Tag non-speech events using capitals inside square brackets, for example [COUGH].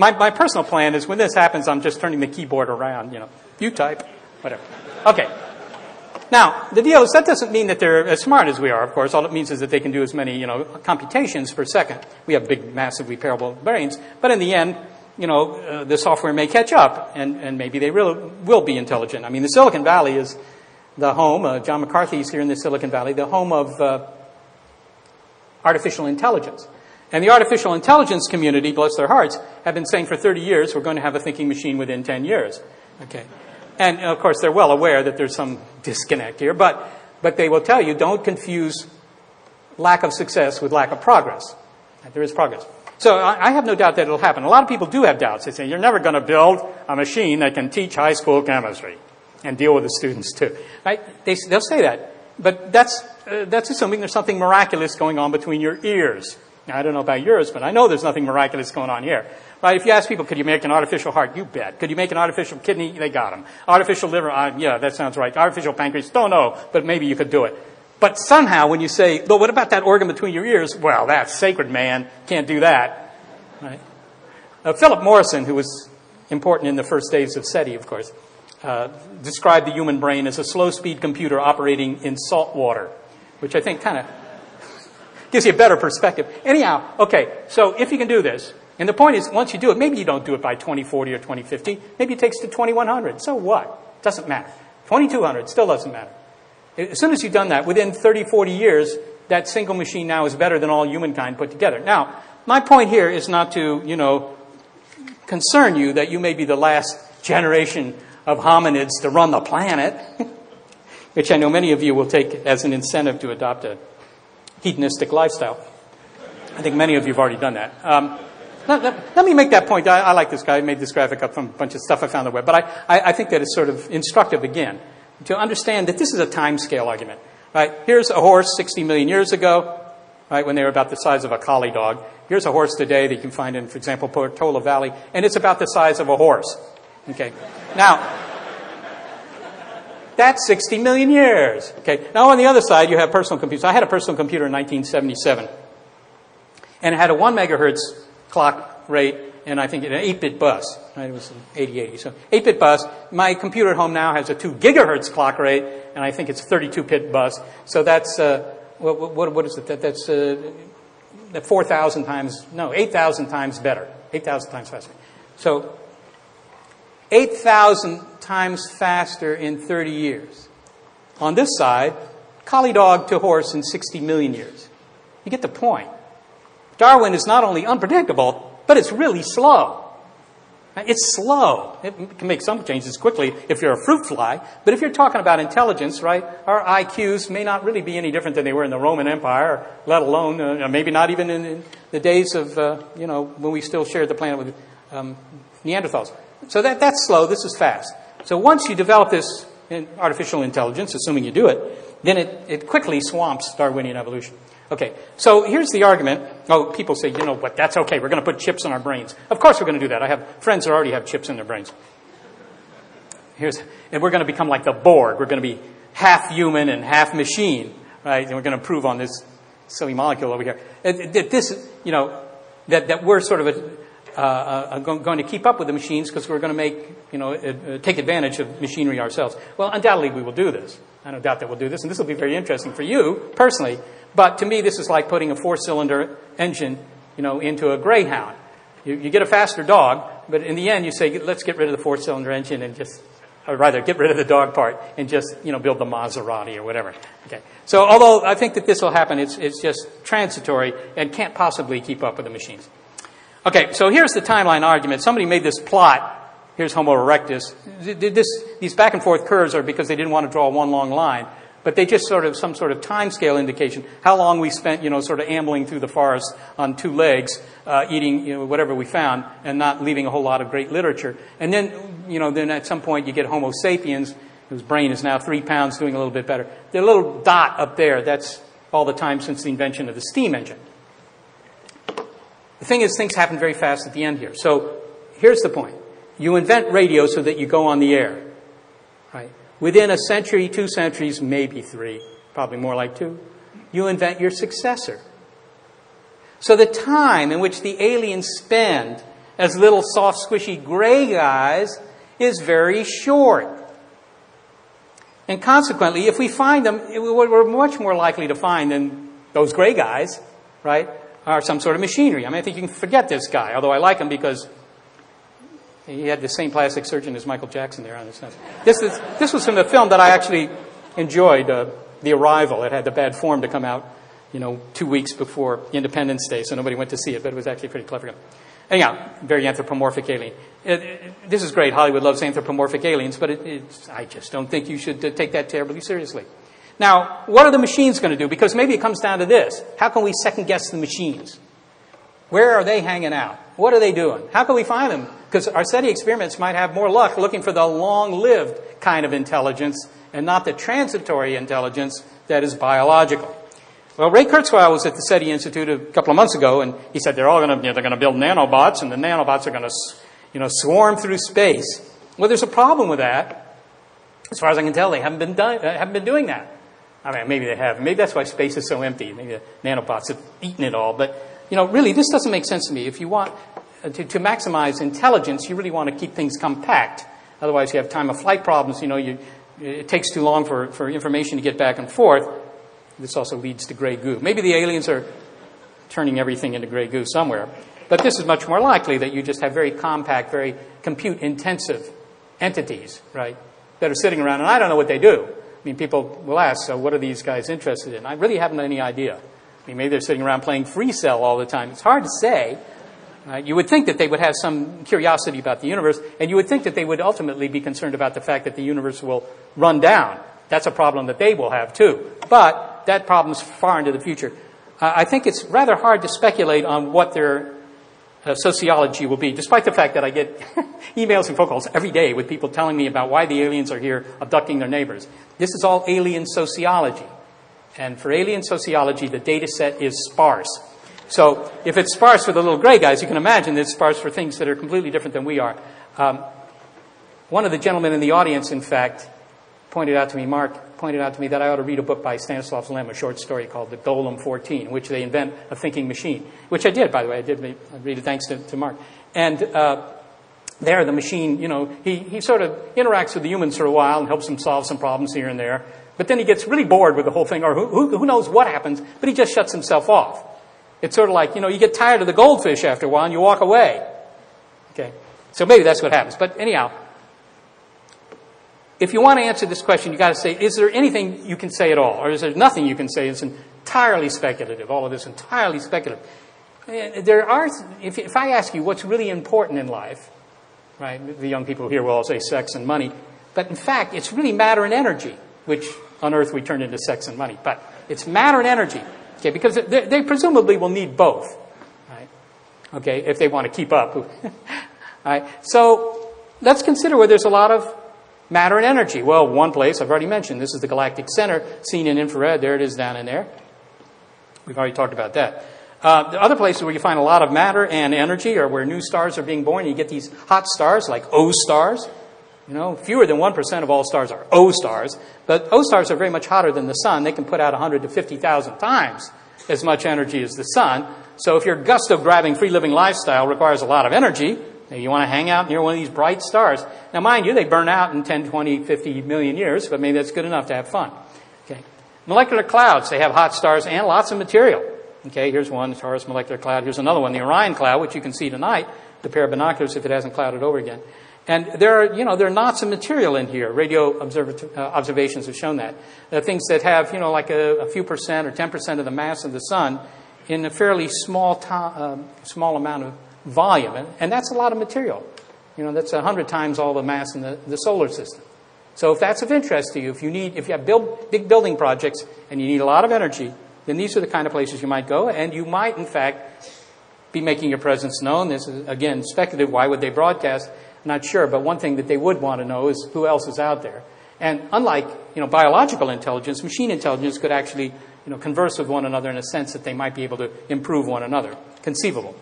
my, my personal plan is when this happens, I'm just turning the keyboard around, you know, you type, whatever. Okay. Now, the deal is that doesn't mean that they're as smart as we are, of course. All it means is that they can do as many, you know, computations per second. We have big, massively parallel brains. But in the end, you know, uh, the software may catch up, and, and maybe they really will be intelligent. I mean, the Silicon Valley is the home, uh, John McCarthy is here in the Silicon Valley, the home of uh, artificial intelligence. And the artificial intelligence community, bless their hearts, have been saying for 30 years we're going to have a thinking machine within 10 years. Okay. And of course, they're well aware that there's some disconnect here, but, but they will tell you don't confuse lack of success with lack of progress. There is progress. So I have no doubt that it'll happen. A lot of people do have doubts. They say, you're never going to build a machine that can teach high school chemistry and deal with the students too. Right? They, they'll say that. But that's, uh, that's assuming there's something miraculous going on between your ears. Now, I don't know about yours, but I know there's nothing miraculous going on here. Right? If you ask people, could you make an artificial heart? You bet. Could you make an artificial kidney? They got them. Artificial liver? Uh, yeah, that sounds right. Artificial pancreas? Don't know, but maybe you could do it. But somehow when you say, well, what about that organ between your ears? Well, that's sacred, man. Can't do that. Right? Uh, Philip Morrison, who was important in the first days of SETI, of course, uh, described the human brain as a slow-speed computer operating in salt water, which I think kind of gives you a better perspective. Anyhow, okay, so if you can do this, and the point is, once you do it, maybe you don't do it by 2040 or 2050. Maybe it takes to 2100. So what? Doesn't matter. 2200 still doesn't matter. As soon as you've done that, within 30, 40 years, that single machine now is better than all humankind put together. Now, my point here is not to, you know, concern you that you may be the last generation of hominids to run the planet, [LAUGHS] which I know many of you will take as an incentive to adopt a hedonistic lifestyle. I think many of you have already done that. Um, let, let, let, me make that point. I, I, like this guy. I made this graphic up from a bunch of stuff I found on the web. But I, I, I think that it's sort of instructive again to understand that this is a time scale argument. Right? Here's a horse 60 million years ago, right, when they were about the size of a collie dog. Here's a horse today that you can find in, for example, Portola Valley, and it's about the size of a horse. Okay. Now, that's 60 million years. Okay. Now on the other side, you have personal computers. I had a personal computer in 1977, and it had a one megahertz clock rate and I think an 8-bit bus. It was an 8080. So 8-bit bus. My computer at home now has a 2 gigahertz clock rate, and I think it's 32-bit bus. So that's, uh, what, what, what is it? That, that's uh, 4,000 times, no, 8,000 times better. 8,000 times faster. So 8,000 times faster in 30 years. On this side, collie dog to horse in 60 million years. You get the point. Darwin is not only unpredictable, but it's really slow. It's slow. It can make some changes quickly if you're a fruit fly, but if you're talking about intelligence, right, our IQs may not really be any different than they were in the Roman Empire, let alone uh, maybe not even in, in the days of, uh, you know, when we still shared the planet with um, Neanderthals. So that, that's slow. This is fast. So once you develop this in artificial intelligence, assuming you do it, then it, it quickly swamps Darwinian evolution. Okay, so here's the argument. Oh, people say, you know what, that's okay. We're going to put chips in our brains. Of course we're going to do that. I have friends that already have chips in their brains. Here's, and we're going to become like the Borg. We're going to be half human and half machine, right? And we're going to prove on this silly molecule over here that this, you know, that, that we're sort of a, uh, uh, going to keep up with the machines because we're going to make, you know, uh, take advantage of machinery ourselves. Well, undoubtedly we will do this. I don't doubt that we'll do this, and this will be very interesting for you personally but to me, this is like putting a four-cylinder engine, you know, into a Greyhound. You, you get a faster dog, but in the end, you say, let's get rid of the four-cylinder engine and just, or rather, get rid of the dog part and just, you know, build the Maserati or whatever. Okay. So, although I think that this will happen, it's, it's just transitory and can't possibly keep up with the machines. Okay, so here's the timeline argument. Somebody made this plot. Here's Homo erectus. This, these back and forth curves are because they didn't want to draw one long line but they just sort of some sort of time scale indication how long we spent you know sort of ambling through the forest on two legs uh, eating you know whatever we found and not leaving a whole lot of great literature and then you know then at some point you get homo sapiens whose brain is now three pounds doing a little bit better the little dot up there that's all the time since the invention of the steam engine the thing is things happen very fast at the end here so here's the point you invent radio so that you go on the air right Within a century, two centuries, maybe three, probably more like two, you invent your successor. So the time in which the aliens spend as little soft, squishy gray guys is very short. And consequently, if we find them, we're much more likely to find than those gray guys, right, are some sort of machinery. I mean, I think you can forget this guy, although I like him because he had the same plastic surgeon as Michael Jackson there on his nose. This, is, this was from the film that I actually enjoyed, uh, The Arrival. It had the bad form to come out, you know, two weeks before Independence Day, so nobody went to see it, but it was actually pretty clever. Anyhow, very anthropomorphic alien. It, it, this is great. Hollywood loves anthropomorphic aliens, but it, I just don't think you should uh, take that terribly seriously. Now, what are the machines going to do? Because maybe it comes down to this. How can we second guess the machines? Where are they hanging out? What are they doing? How can we find them? Because our SETI experiments might have more luck looking for the long-lived kind of intelligence and not the transitory intelligence that is biological. Well, Ray Kurzweil was at the SETI Institute a couple of months ago, and he said they're all going to, you know, they're going to build nanobots, and the nanobots are going to, you know, swarm through space. Well, there's a problem with that. As far as I can tell, they haven't been done, uh, haven't been doing that. I mean, maybe they have. Maybe that's why space is so empty. Maybe the nanobots have eaten it all. But you know, really, this doesn't make sense to me. If you want uh, to, to maximize intelligence, you really want to keep things compact. Otherwise, you have time of flight problems. You know, you, it takes too long for, for information to get back and forth. This also leads to gray goo. Maybe the aliens are turning everything into gray goo somewhere. But this is much more likely that you just have very compact, very compute intensive entities, right, that are sitting around, and I don't know what they do. I mean, people will ask, so what are these guys interested in? I really haven't any idea I mean, maybe they're sitting around playing FreeCell all the time. It's hard to say. Uh, you would think that they would have some curiosity about the universe, and you would think that they would ultimately be concerned about the fact that the universe will run down. That's a problem that they will have too. But that problem's far into the future. Uh, I think it's rather hard to speculate on what their uh, sociology will be, despite the fact that I get [LAUGHS] emails and phone calls every day with people telling me about why the aliens are here abducting their neighbors. This is all alien sociology. And for alien sociology, the data set is sparse. So if it's sparse for the little gray guys, you can imagine it's sparse for things that are completely different than we are. Um, one of the gentlemen in the audience, in fact, pointed out to me, Mark pointed out to me that I ought to read a book by Stanislav Lem, a short story called The Golem 14, in which they invent a thinking machine, which I did, by the way. I did read it thanks to, to Mark. And uh, there, the machine, you know, he, he sort of interacts with the humans for a while and helps them solve some problems here and there. But then he gets really bored with the whole thing, or who, who, who knows what happens, but he just shuts himself off. It's sort of like, you know, you get tired of the goldfish after a while and you walk away. Okay? So maybe that's what happens. But anyhow, if you want to answer this question, you've got to say, is there anything you can say at all? Or is there nothing you can say? It's entirely speculative. All of this entirely speculative. There are, if, if I ask you what's really important in life, right, the young people here will all say sex and money, but in fact, it's really matter and energy, which on Earth we turn into sex and money. But it's matter and energy, okay, because they, they presumably will need both, right? Okay, if they want to keep up. [LAUGHS] right? So let's consider where there's a lot of matter and energy. Well, one place I've already mentioned, this is the galactic center, seen in infrared. There it is down in there. We've already talked about that. Uh, the other places where you find a lot of matter and energy are where new stars are being born. You get these hot stars like O stars. You know, fewer than 1% of all stars are O stars, but O stars are very much hotter than the sun. They can put out 100 to 50,000 times as much energy as the sun. So if your gusto grabbing free living lifestyle requires a lot of energy, you want to hang out near one of these bright stars. Now, mind you, they burn out in 10, 20, 50 million years, but maybe that's good enough to have fun. Okay. Molecular clouds, they have hot stars and lots of material. Okay, here's one—the Taurus molecular cloud. Here's another one, the Orion cloud, which you can see tonight, the pair of binoculars if it hasn't clouded over again. And there are, you know, there are knots of material in here. Radio uh, observations have shown that. There are things that have, you know, like a, a few percent or 10% of the mass of the sun in a fairly small, to, uh, small amount of volume. And, and, that's a lot of material. You know, that's 100 times all the mass in the, the solar system. So if that's of interest to you, if you need, if you have build, big building projects and you need a lot of energy, then these are the kind of places you might go. And you might, in fact, be making your presence known. This is, again, speculative. Why would they broadcast? not sure, but one thing that they would want to know is who else is out there. And unlike, you know, biological intelligence, machine intelligence could actually, you know, converse with one another in a sense that they might be able to improve one another. Conceivable.